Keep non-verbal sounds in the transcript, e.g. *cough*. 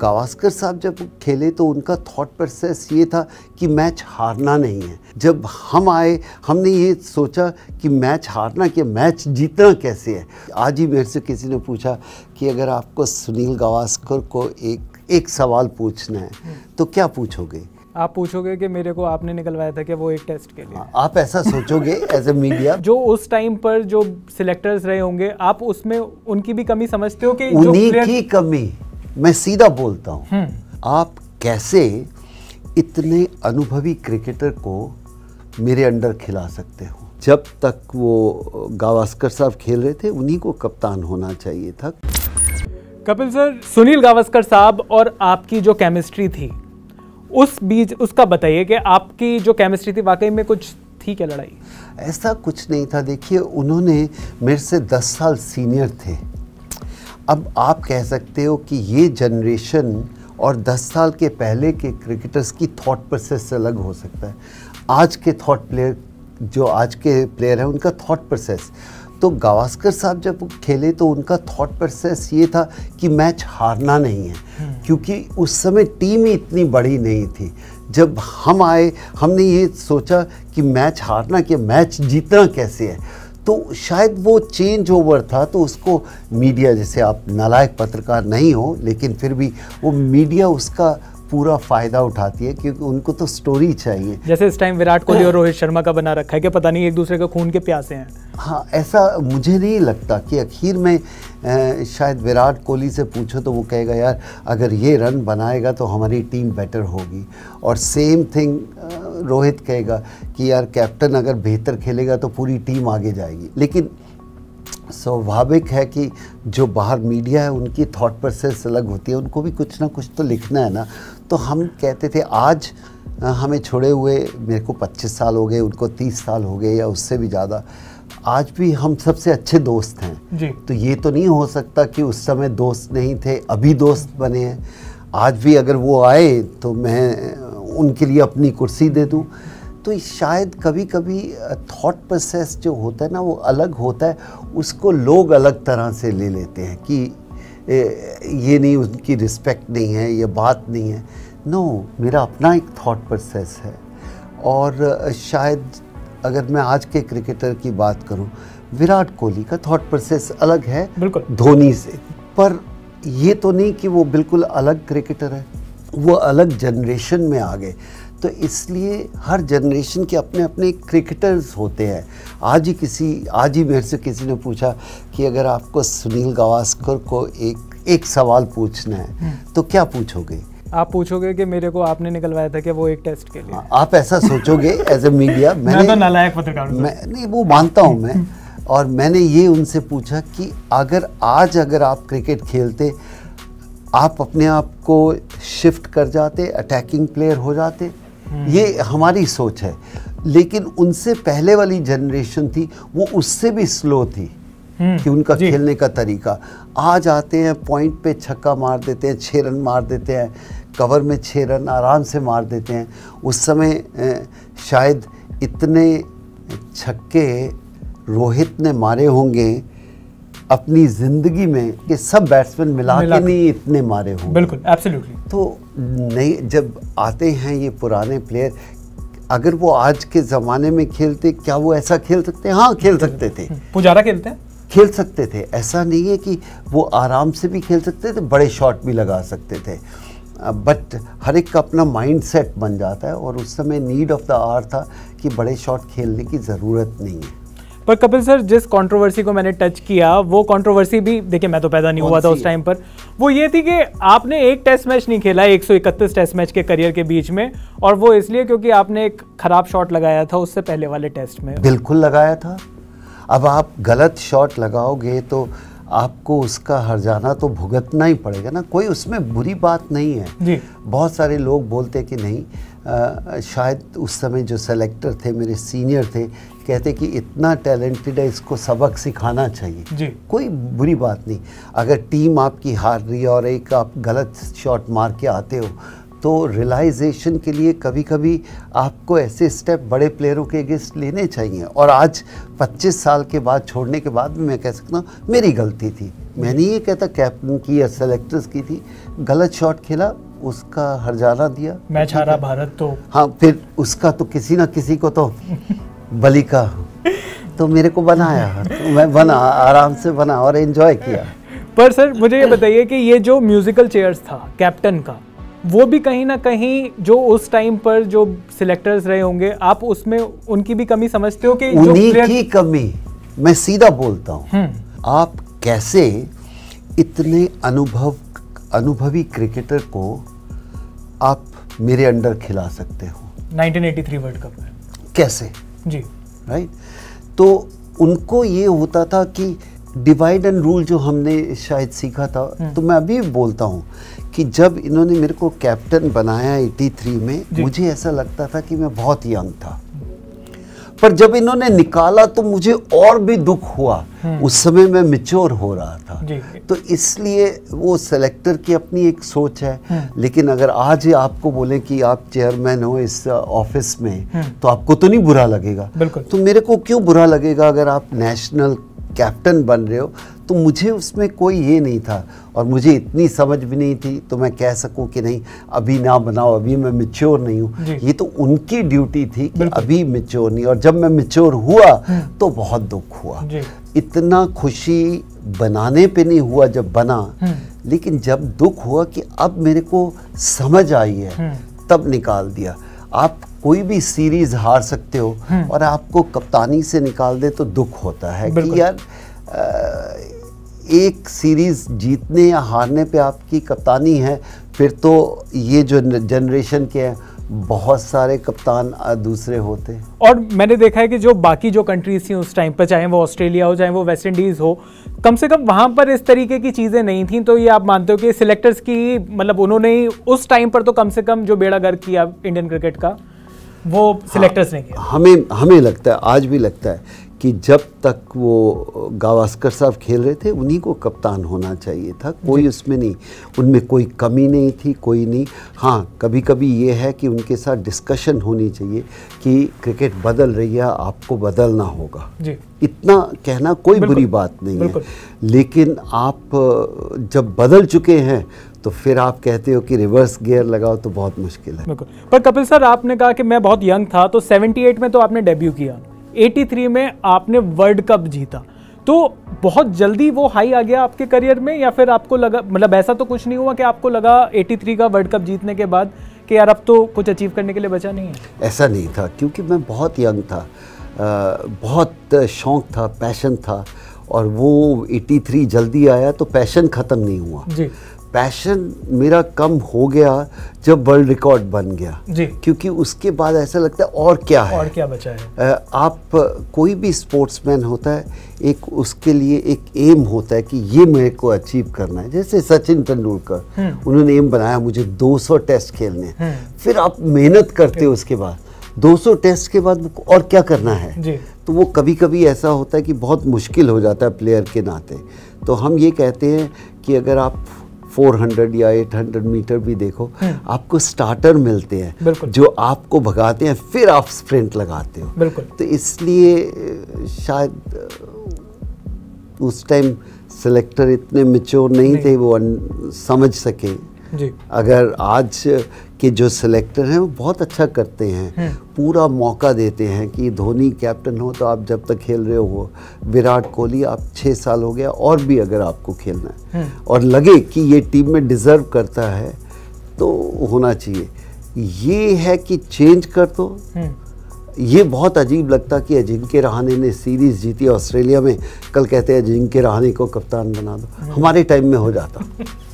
गावस्कर साहब जब खेले तो उनका थॉट प्रोसेस ये था कि मैच हारना नहीं है। जब हम आए हमने ये सोचा कि मैच हारना क्या मैच जीतना कैसे है? आज ही मेरे से किसी ने पूछा कि अगर आपको सुनील गावस्कर को एक एक सवाल पूछना है तो क्या पूछोगे? आप पूछोगे कि मेरे को आपने निकलवाया था कि वो एक टेस्ट के लिए? आप ऐसा सोचोगे एज ए मीडिया जो उस टाइम पर जो सिलेक्टर्स रहे होंगे आप उसमें उनकी भी कमी समझते हो कि उन्हीं की कमी। मैं सीधा बोलता हूँ। हम्म। आप कैसे इतने अनुभवी क्रिकेटर को मेरे अंडर खिला सकते हो? जब तक वो गावस्कर साहब खेल रहे थे उन्हीं को कप्तान होना चाहिए था। कपिल सर सुनील गावस्कर साहब और आपकी जो केमिस्ट्री थी उस बीच उसका बताइए कि आपकी जो केमिस्ट्री थी वाकई में कुछ थी क्या लड़ाई? ऐसा कुछ नहीं था। देखिए उन्होंने मेरे से दस साल सीनियर थे। अब आप कह सकते हो कि ये जनरेशन और 10 साल के पहले के क्रिकेटर्स की थॉट प्रोसेस से अलग हो सकता है। आज के थॉट प्लेयर जो आज के प्लेयर हैं उनका थॉट प्रोसेस तो गावस्कर साहब जब खेले तो उनका थॉट प्रोसेस ये था कि मैच हारना नहीं है। हम्म। क्योंकि उस समय टीम ही इतनी बड़ी नहीं थी। जब हम आए हमने ये सोचा कि मैच हारना क्या मैच जीतना कैसे है? तो शायद वो चेंज ओवर था तो उसको मीडिया जैसे आप नालायक पत्रकार नहीं हो लेकिन फिर भी वो मीडिया उसका पूरा फ़ायदा उठाती है क्योंकि उनको तो स्टोरी चाहिए। जैसे इस टाइम विराट कोहली और रोहित शर्मा का बना रखा है कि पता नहीं एक दूसरे के खून के प्यासे हैं। हाँ ऐसा मुझे नहीं लगता कि आखिर में शायद विराट कोहली से पूछो तो वो कहेगा यार अगर ये रन बनाएगा तो हमारी टीम बेटर होगी। और सेम थिंग रोहित कहेगा कि यार कैप्टन अगर बेहतर खेलेगा तो पूरी टीम आगे जाएगी। लेकिन स्वाभाविक है कि जो बाहर मीडिया है उनकी थॉट प्रोसेस अलग होती है। उनको भी कुछ ना कुछ तो लिखना है ना। तो हम कहते थे आज हमें छोड़े हुए मेरे को 25 साल हो गए उनको 30 साल हो गए या उससे भी ज़्यादा आज भी हम सबसे अच्छे दोस्त हैं। जी। तो ये तो नहीं हो सकता कि उस समय दोस्त नहीं थे अभी दोस्त बने हैं। आज भी अगर वो आए तो मैं उनके लिए अपनी कुर्सी दे दूँ। तो शायद कभी कभी थॉट प्रोसेस जो होता है ना वो अलग होता है। उसको लोग अलग तरह से ले लेते हैं कि ये नहीं उनकी रिस्पेक्ट नहीं है ये बात नहीं है। नो no, मेरा अपना एक थॉट प्रोसेस है। और शायद अगर मैं आज के क्रिकेटर की बात करूँ विराट कोहली का थॉट प्रोसेस अलग है बिल्कुल। धोनी से। पर ये तो नहीं कि वो बिल्कुल अलग क्रिकेटर है। वो अलग जनरेशन में आ गए। तो इसलिए हर जनरेशन के अपने अपने क्रिकेटर्स होते हैं। आज ही किसी आज ही मेरे से किसी ने पूछा कि अगर आपको सुनील गावस्कर को एक एक सवाल पूछना है हम्म। तो क्या पूछोगे? आप पूछोगे कि मेरे को आपने निकलवाया था कि वो एक टेस्ट के लिए? हाँ, आप ऐसा सोचोगे एज ए मीडिया मैं तो नालायक पत्रकार मैं नहीं वो मानता हूँ मैं। *laughs* और मैंने ये उनसे पूछा कि अगर आज अगर आप क्रिकेट खेलते आप अपने आप को शिफ्ट कर जाते अटैकिंग प्लेयर हो जाते। ये हमारी सोच है। लेकिन उनसे पहले वाली जनरेशन थी वो उससे भी स्लो थी हम्म, कि उनका खेलने का तरीका। आज आते हैं पॉइंट पे छक्का मार देते हैं छः रन मार देते हैं कवर में छः रन आराम से मार देते हैं। उस समय शायद इतने छक्के रोहित ने मारे होंगे अपनी ज़िंदगी में कि सब बैट्समैन मिला, मिला के। नहीं इतने मारे हों बिल्कुल एब्सोल्युटली तो नहीं जब आते हैं ये पुराने प्लेयर अगर वो आज के ज़माने में खेलते क्या वो ऐसा खेल सकते? हैं हाँ खेल सकते थे। पुजारा खेलते हैं? खेल सकते थे। ऐसा नहीं है कि वो आराम से भी खेल सकते थे बड़े शॉट भी लगा सकते थे। बट हर एक का अपना माइंड सेट बन जाता है और उस समय नीड ऑफ़ द आर था कि बड़े शॉट खेलने की ज़रूरत नहीं है। पर कपिल सर जिस कंट्रोवर्सी को मैंने टच किया वो कंट्रोवर्सी भी देखिए मैं तो पैदा नहीं हुआ था उस टाइम पर। वो ये थी कि आपने एक टेस्ट मैच नहीं खेला 131 टेस्ट मैच के करियर के बीच में और वो इसलिए क्योंकि आपने एक खराब शॉट लगाया था उससे पहले वाले टेस्ट में। बिल्कुल लगाया था। अब आप गलत शॉट लगाओगे तो आपको उसका हर जाना तो भुगतना ही पड़ेगा ना। कोई उसमें बुरी बात नहीं है। जी। बहुत सारे लोग बोलते कि नहीं आ, शायद उस समय जो सेलेक्टर थे मेरे सीनियर थे कहते कि इतना टैलेंटेड है इसको सबक सिखाना चाहिए। जी। कोई बुरी बात नहीं। अगर टीम आपकी हार रही है और एक आप गलत शॉट मार के आते हो तो रियलाइजेशन के लिए कभी कभी आपको ऐसे स्टेप बड़े प्लेयरों के अगेंस्ट लेने चाहिए। और आज 25 साल के बाद छोड़ने के बाद भी मैं कह सकता हूँ मेरी गलती थी। मैंने ये कहता कैप्टन की या सेलेक्टर्स की थी गलत शॉट खेला उसका हरजाना दिया। मैच हारा भारत तो हाँ फिर उसका तो किसी ना किसी को तो बलि का तो मेरे को बनाया तो मैं बना आराम से बना और एंजॉय किया। पर सर मुझे ये बताइए कि ये जो म्यूजिकल चेयर्स था कैप्टन का वो भी कहीं ना कहीं जो उस टाइम पर जो सिलेक्टर्स रहे होंगे आप उसमें उनकी भी कमी समझते हो कि उन्हीं की कमी मैं सीधा बोलता हूँ। हम्म। आप कैसे इतने अनुभव अनुभवी क्रिकेटर को आप मेरे अंडर खिला सकते हो। 1983 वर्ल्ड कप में कैसे? जी। राइट तो उनको ये होता था कि डिवाइड एंड रूल जो हमने शायद सीखा था हम्म। तो मैं अभी बोलता हूँ कि जब इन्होंने मेरे को कैप्टन बनाया 83 में मुझे ऐसा लगता था कि मैं बहुत यंग था। पर जब इन्होंने निकाला तो मुझे और भी दुख हुआ। हम्म। उस समय मैं मिच्योर हो रहा था। तो इसलिए वो सेलेक्टर की अपनी एक सोच है। हम्म। लेकिन अगर आज आपको बोले कि आप चेयरमैन हो इस ऑफ़िस में हम्म। तो आपको तो नहीं बुरा लगेगा। तो मेरे को क्यों बुरा लगेगा अगर आप नेशनल कैप्टन बन रहे हो? तो मुझे उसमें कोई ये नहीं था और मुझे इतनी समझ भी नहीं थी तो मैं कह सकूँ कि नहीं अभी ना बनाओ अभी मैं मिच्योर नहीं हूँ। ये तो उनकी ड्यूटी थी कि अभी मिच्योर नहीं और जब मैं मिच्योर हुआ हम्म। तो बहुत दुख हुआ। इतना खुशी बनाने पे नहीं हुआ जब बना हम्म। लेकिन जब दुख हुआ कि अब मेरे को समझ आई है हम्म। तब निकाल दिया। आप कोई भी सीरीज़ हार सकते हो और आपको कप्तानी से निकाल दे तो दुख होता है कि यार एक सीरीज़ जीतने या हारने पे आपकी कप्तानी है फिर तो ये जो जनरेशन के हैं बहुत सारे कप्तान दूसरे होते और मैंने देखा है कि जो बाकी जो कंट्रीज़ थी उस टाइम पर चाहे वो ऑस्ट्रेलिया हो चाहे वो वेस्ट इंडीज़ हो कम से कम वहाँ पर इस तरीके की चीज़ें नहीं थी तो ये आप मानते हो कि सिलेक्टर्स की मतलब उन्होंने ही उस टाइम पर तो कम से कम जो बेड़ा गर्क किया इंडियन क्रिकेट का वो सिलेक्टर्स हाँ, ने किया। हमें हमें लगता है आज भी लगता है कि जब तक वो गावस्कर साहब खेल रहे थे उन्हीं को कप्तान होना चाहिए था। कोई उसमें नहीं उनमें कोई कमी नहीं थी कोई नहीं। हाँ कभी कभी ये है कि उनके साथ डिस्कशन होनी चाहिए कि क्रिकेट बदल रही है आपको बदलना होगा। जी। इतना कहना कोई बुरी बात नहीं है। लेकिन आप जब बदल चुके हैं तो फिर आप कहते हो कि रिवर्स गियर लगाओ तो बहुत मुश्किल है। पर कपिल सर आपने कहा कि मैं बहुत यंग था तो 78 में तो आपने डेब्यू किया। 83 में आपने वर्ल्ड कप जीता। तो बहुत जल्दी वो हाई आ गया आपके करियर में या फिर आपको लगा मतलब ऐसा तो कुछ नहीं हुआ कि आपको लगा 83 का वर्ल्ड कप जीतने के बाद कि यार अब तो कुछ अचीव करने के लिए बचा नहीं है? ऐसा नहीं था क्योंकि मैं बहुत यंग था आ, बहुत शौक था पैशन था और वो 83 जल्दी आया तो पैशन ख़त्म नहीं हुआ। जी। पैशन मेरा कम हो गया जब वर्ल्ड रिकॉर्ड बन गया। जी। क्योंकि उसके बाद ऐसा लगता है और क्या है। और क्या बचा है। आप कोई भी स्पोर्ट्समैन होता है एक उसके लिए एक एम होता है कि ये मेरे को अचीव करना है। जैसे सचिन तेंदुलकर हम्म। उन्होंने एम बनाया मुझे 200 टेस्ट खेलने। हम्म। फिर आप मेहनत करते हो उसके बाद। 200 टेस्ट के बाद और क्या करना है? जी। तो वो कभी कभी ऐसा होता है कि बहुत मुश्किल हो जाता है प्लेयर के नाते। तो हम ये कहते हैं कि अगर आप 400 या 800 मीटर भी देखो हम्म। आपको स्टार्टर मिलते हैं जो आपको भगाते हैं फिर आप स्प्रिंट लगाते हो। तो इसलिए शायद उस टाइम सेलेक्टर इतने मिच्योर नहीं, नहीं। थे वो समझ सके। जी। अगर आज के जो सिलेक्टर हैं वो बहुत अच्छा करते हैं। हम्म। पूरा मौका देते हैं कि धोनी कैप्टन हो तो आप जब तक खेल रहे हो विराट कोहली आप छः साल हो गया और भी अगर आपको खेलना है। हम्म। और लगे कि ये टीम में डिज़र्व करता है तो होना चाहिए। ये है कि चेंज कर दो। हम्म। ये बहुत अजीब लगता कि अजिंक्य रहाणे ने सीरीज़ जीती ऑस्ट्रेलिया में। कल कहते हैं अजिंक्य रहाणे को कप्तान बना दो। हमारे टाइम में हो जाता। *laughs*